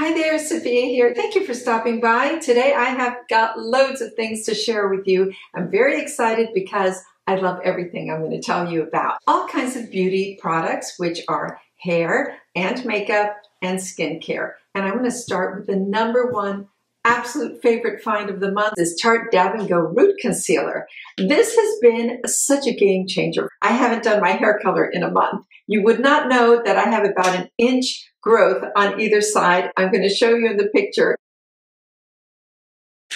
Hi there, Sophia here. Thank you for stopping by. Today I have got loads of things to share with you. I'm very excited because I love everything I'm going to tell you about. All kinds of beauty products, which are hair and makeup and skincare. And I'm going to start with the number one absolute favorite find of the month is Tarte Dab and Go Root Concealer. This has been such a game changer. I haven't done my hair color in a month. You would not know that I have about an inch growth on either side. I'm going to show you in the picture.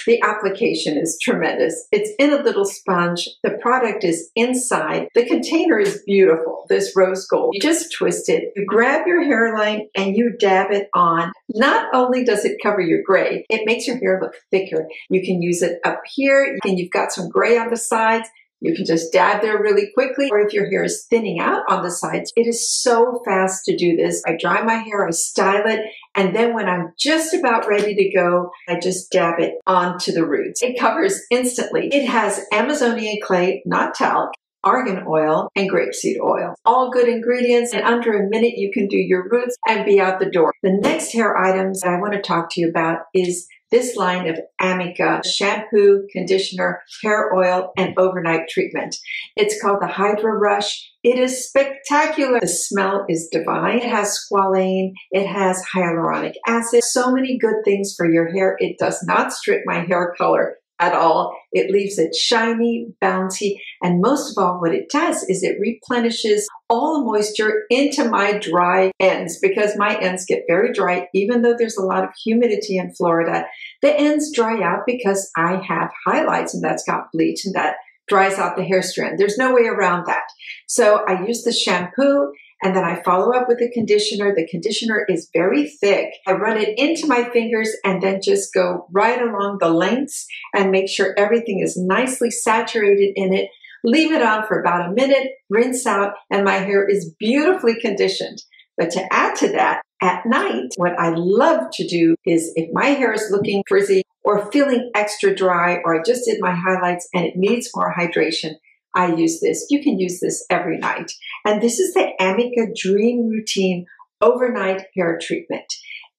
The application is tremendous. It's in a little sponge. The product is inside. The container is beautiful, this rose gold. You just twist it, you grab your hairline and you dab it on. Not only does it cover your gray, it makes your hair look thicker. You can use it up here and you've got some gray on the sides. You can just dab there really quickly, or if your hair is thinning out on the sides, it is so fast to do this. I dry my hair, I style it, and then when I'm just about ready to go, I just dab it onto the roots. It covers instantly. It has Amazonian clay, not talc, argan oil, and grapeseed oil. All good ingredients. and under a minute, you can do your roots and be out the door. The next hair items I want to talk to you about is this line of Amika shampoo, conditioner, hair oil, and overnight treatment. It's called the Hydra Rush. It is spectacular. The smell is divine. It has squalane. It has hyaluronic acid. So many good things for your hair. It does not strip my hair color at all. It leaves it shiny, bouncy, and most of all, what it does is it replenishes all the moisture into my dry ends because my ends get very dry, even though there's a lot of humidity in Florida. The ends dry out because I have highlights and that's got bleach and that dries out the hair strand. There's no way around that. So I use the shampoo and then I follow up with the conditioner. The conditioner is very thick. I run it into my fingers and then just go right along the lengths and make sure everything is nicely saturated in it. Leave it on for about a minute, rinse out, and my hair is beautifully conditioned. But to add to that, at night, what I love to do is if my hair is looking frizzy or feeling extra dry, or I just did my highlights and it needs more hydration, I use this. You can use this every night. And this is the Amika Dream Routine Overnight Hair Treatment.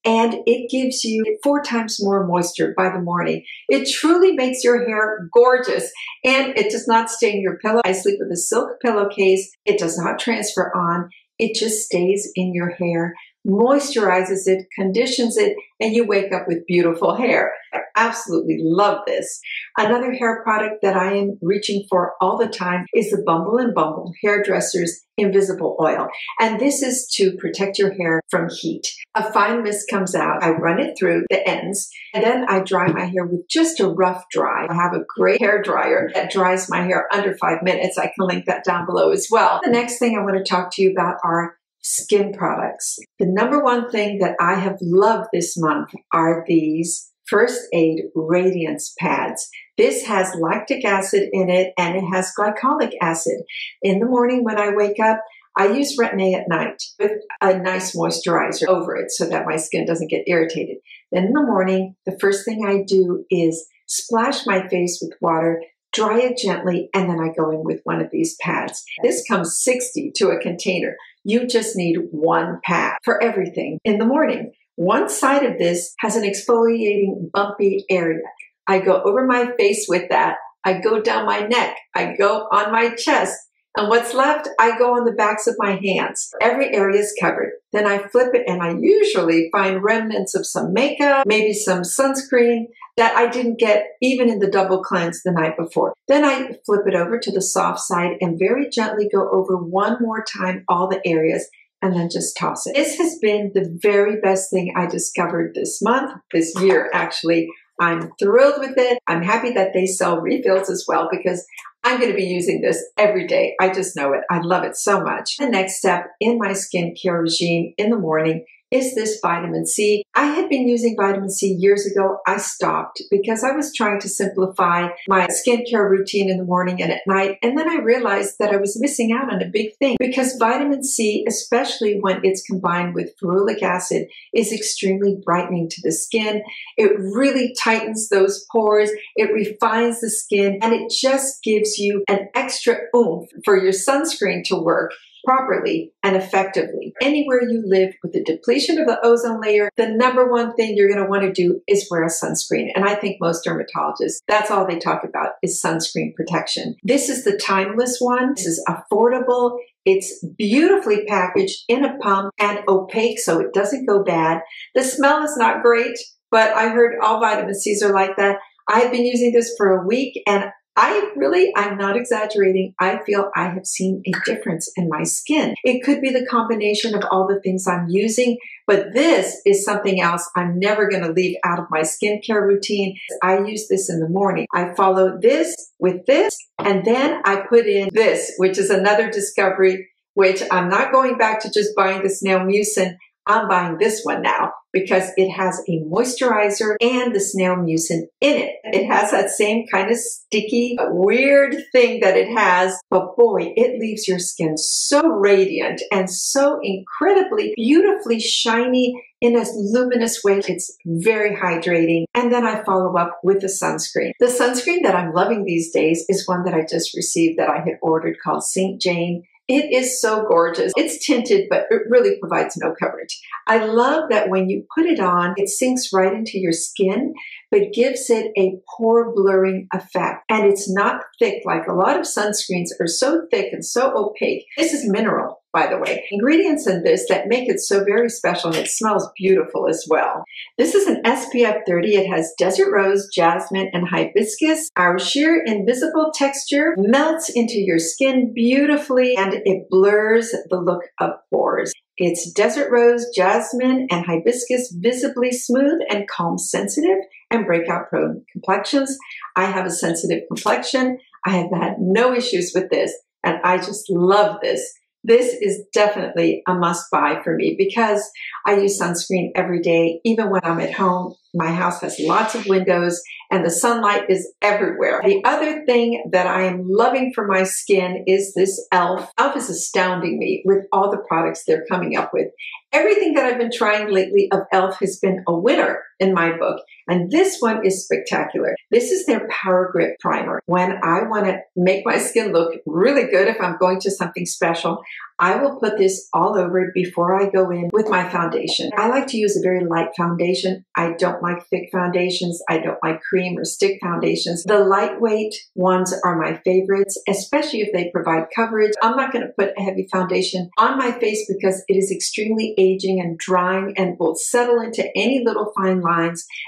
And it gives you four times more moisture by the morning. It truly makes your hair gorgeous and it does not stain your pillow. I sleep with a silk pillowcase. It does not transfer on. It just stays in your hair moisturizes it, conditions it, and you wake up with beautiful hair. Absolutely love this. Another hair product that I am reaching for all the time is the Bumble and Bumble Hairdresser's Invisible Oil. And this is to protect your hair from heat. A fine mist comes out. I run it through the ends and then I dry my hair with just a rough dry. I have a great hair dryer that dries my hair under five minutes. I can link that down below as well. The next thing I want to talk to you about are skin products. The number one thing that I have loved this month are these First Aid Radiance Pads. This has lactic acid in it and it has glycolic acid. In the morning when I wake up, I use Retin-A at night with a nice moisturizer over it so that my skin doesn't get irritated. Then in the morning, the first thing I do is splash my face with water dry it gently, and then I go in with one of these pads. This comes 60 to a container. You just need one pad for everything in the morning. One side of this has an exfoliating bumpy area. I go over my face with that. I go down my neck. I go on my chest. And what's left, I go on the backs of my hands. Every area is covered. Then I flip it and I usually find remnants of some makeup, maybe some sunscreen that I didn't get even in the double cleanse the night before. Then I flip it over to the soft side and very gently go over one more time all the areas and then just toss it. This has been the very best thing I discovered this month, this year actually. I'm thrilled with it. I'm happy that they sell refills as well because I'm going to be using this every day. I just know it. I love it so much. The next step in my skincare regime in the morning is this vitamin C. I had been using vitamin C years ago. I stopped because I was trying to simplify my skincare routine in the morning and at night. And then I realized that I was missing out on a big thing because vitamin C, especially when it's combined with ferulic acid, is extremely brightening to the skin. It really tightens those pores. It refines the skin and it just gives you an extra oomph for your sunscreen to work properly and effectively. Anywhere you live with the depletion of the ozone layer, the number one thing you're going to want to do is wear a sunscreen. And I think most dermatologists, that's all they talk about is sunscreen protection. This is the timeless one. This is affordable. It's beautifully packaged in a pump and opaque so it doesn't go bad. The smell is not great, but I heard all vitamin C's are like that. I've been using this for a week and I really, I'm not exaggerating. I feel I have seen a difference in my skin. It could be the combination of all the things I'm using, but this is something else I'm never going to leave out of my skincare routine. I use this in the morning. I follow this with this, and then I put in this, which is another discovery, which I'm not going back to just buying the snail mucin. I'm buying this one now because it has a moisturizer and the snail mucin in it. It has that same kind of sticky, weird thing that it has, but boy, it leaves your skin so radiant and so incredibly beautifully shiny in a luminous way. It's very hydrating. And then I follow up with the sunscreen. The sunscreen that I'm loving these days is one that I just received that I had ordered called St. Jane. It is so gorgeous. It's tinted, but it really provides no coverage. I love that when you put it on, it sinks right into your skin, but gives it a pore blurring effect. And it's not thick like a lot of sunscreens are so thick and so opaque. This is mineral by the way. Ingredients in this that make it so very special and it smells beautiful as well. This is an SPF 30. It has desert rose, jasmine, and hibiscus. Our sheer invisible texture melts into your skin beautifully and it blurs the look of pores. It's desert rose, jasmine, and hibiscus visibly smooth and calm sensitive and breakout prone complexions. I have a sensitive complexion. I have had no issues with this and I just love this this is definitely a must buy for me because I use sunscreen every day, even when I'm at home. My house has lots of windows and the sunlight is everywhere. The other thing that I am loving for my skin is this e.l.f. e.l.f. is astounding me with all the products they're coming up with. Everything that I've been trying lately of e.l.f. has been a winner in my book. And this one is spectacular. This is their Power Grip Primer. When I want to make my skin look really good, if I'm going to something special, I will put this all over before I go in with my foundation. I like to use a very light foundation. I don't like thick foundations. I don't like cream or stick foundations. The lightweight ones are my favorites, especially if they provide coverage. I'm not going to put a heavy foundation on my face because it is extremely aging and drying and will settle into any little fine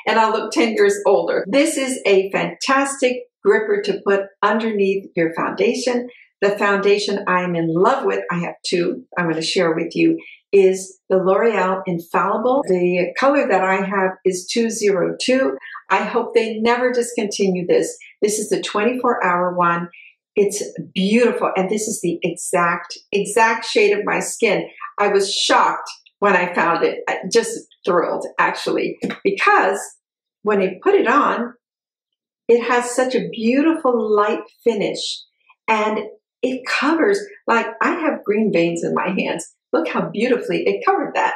and I'll look 10 years older. This is a fantastic gripper to put underneath your foundation. The foundation I'm in love with, I have two I'm going to share with you, is the L'Oreal Infallible. The color that I have is 202. I hope they never discontinue this. This is the 24 hour one. It's beautiful. And this is the exact, exact shade of my skin. I was shocked when I found it. Just thrilled, actually, because when I put it on, it has such a beautiful light finish and it covers, like I have green veins in my hands. Look how beautifully it covered that.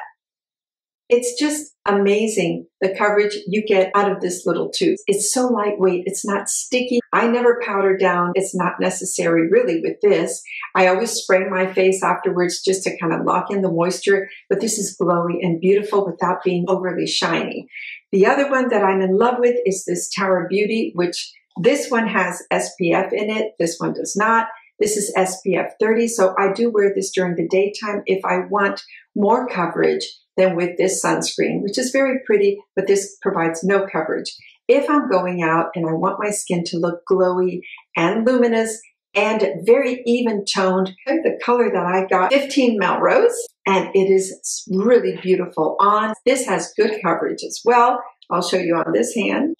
It's just amazing the coverage you get out of this little tube. It's so lightweight. It's not sticky. I never powder down. It's not necessary really with this. I always spray my face afterwards just to kind of lock in the moisture, but this is glowy and beautiful without being overly shiny. The other one that I'm in love with is this Tower Beauty, which this one has SPF in it. This one does not. This is SPF 30. So I do wear this during the daytime if I want more coverage than with this sunscreen, which is very pretty, but this provides no coverage. If I'm going out and I want my skin to look glowy and luminous and very even toned, the color that I got, 15 Melrose, and it is really beautiful on. This has good coverage as well. I'll show you on this hand.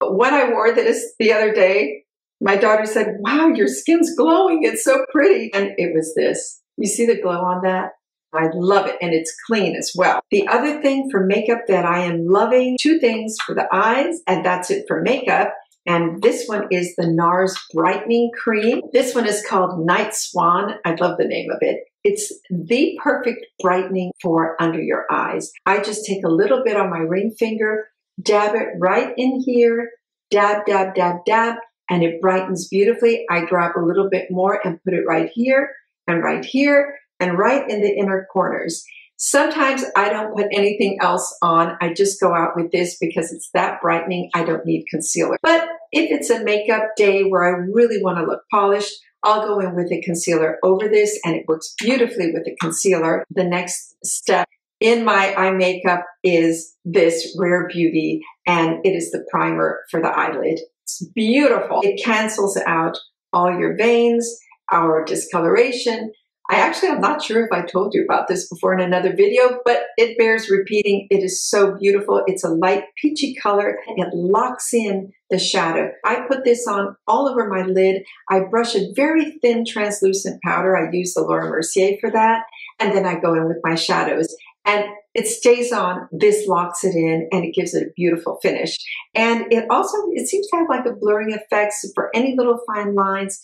But when I wore this the other day, my daughter said, wow, your skin's glowing. It's so pretty. And it was this. You see the glow on that? I love it and it's clean as well. The other thing for makeup that I am loving, two things for the eyes and that's it for makeup. And this one is the NARS Brightening Cream. This one is called Night Swan. I love the name of it. It's the perfect brightening for under your eyes. I just take a little bit on my ring finger, dab it right in here, dab, dab, dab, dab, and it brightens beautifully. I grab a little bit more and put it right here and right here and right in the inner corners. Sometimes I don't put anything else on. I just go out with this because it's that brightening. I don't need concealer. But if it's a makeup day where I really want to look polished, I'll go in with a concealer over this and it works beautifully with the concealer. The next step in my eye makeup is this Rare Beauty and it is the primer for the eyelid. It's beautiful. It cancels out all your veins, our discoloration, I actually, I'm not sure if I told you about this before in another video, but it bears repeating. It is so beautiful. It's a light peachy color it locks in the shadow. I put this on all over my lid. I brush a very thin translucent powder. I use the Laura Mercier for that. And then I go in with my shadows and it stays on. This locks it in and it gives it a beautiful finish. And it also, it seems to have like a blurring effect for any little fine lines.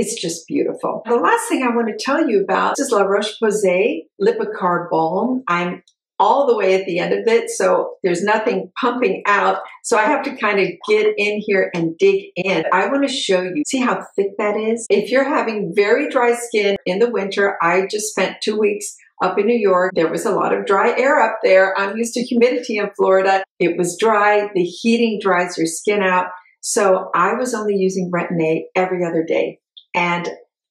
It's just beautiful. The last thing I want to tell you about is La Roche-Posay Lipikar Balm. I'm all the way at the end of it, so there's nothing pumping out. So I have to kind of get in here and dig in. I want to show you, see how thick that is? If you're having very dry skin in the winter, I just spent two weeks up in New York. There was a lot of dry air up there. I'm used to humidity in Florida. It was dry. The heating dries your skin out. So I was only using Retin-A every other day. And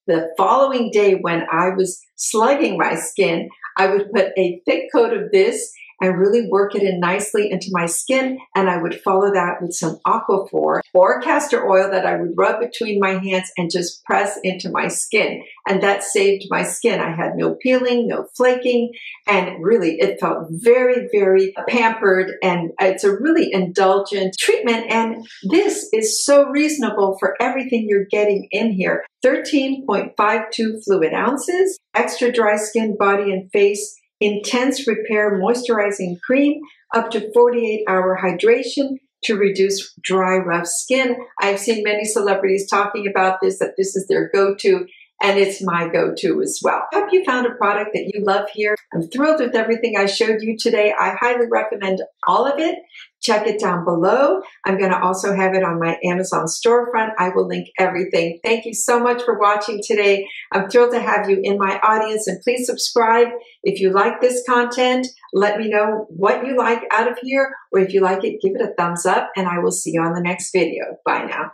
the following day when I was slugging my skin, I would put a thick coat of this and really work it in nicely into my skin. And I would follow that with some Aquaphor or castor oil that I would rub between my hands and just press into my skin. And that saved my skin. I had no peeling, no flaking, and really it felt very, very pampered. And it's a really indulgent treatment. And this is so reasonable for everything you're getting in here. 13.52 fluid ounces, extra dry skin, body and face, intense repair moisturizing cream, up to 48 hour hydration to reduce dry, rough skin. I've seen many celebrities talking about this, that this is their go to and it's my go-to as well. Hope you found a product that you love here. I'm thrilled with everything I showed you today. I highly recommend all of it. Check it down below. I'm going to also have it on my Amazon storefront. I will link everything. Thank you so much for watching today. I'm thrilled to have you in my audience and please subscribe. If you like this content, let me know what you like out of here or if you like it, give it a thumbs up and I will see you on the next video. Bye now.